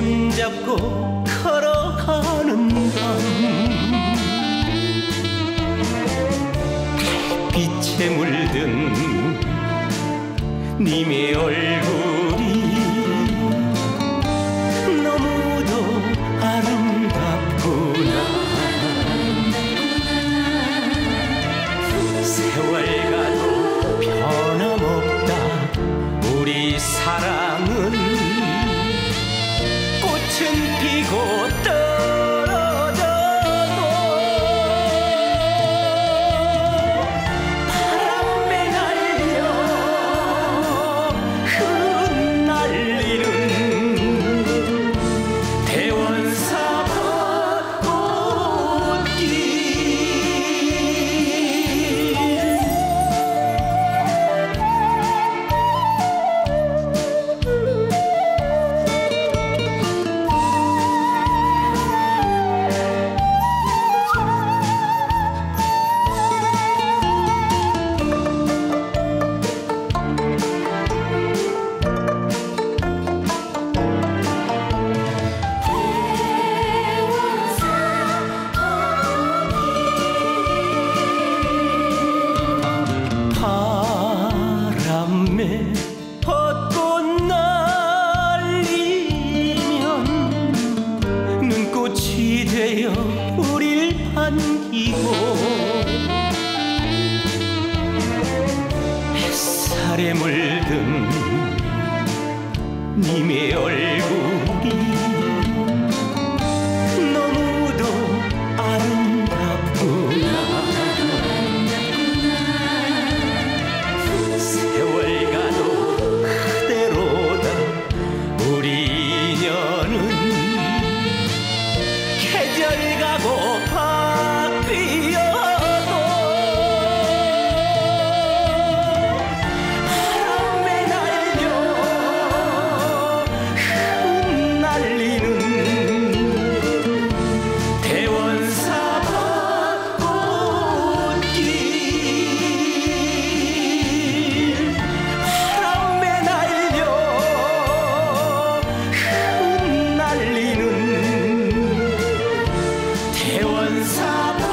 손잡고 걸어가는 밤. 빛에 물든 님의 얼굴 身披过的 안기고 햇살에 물든 님의 얼굴 It was a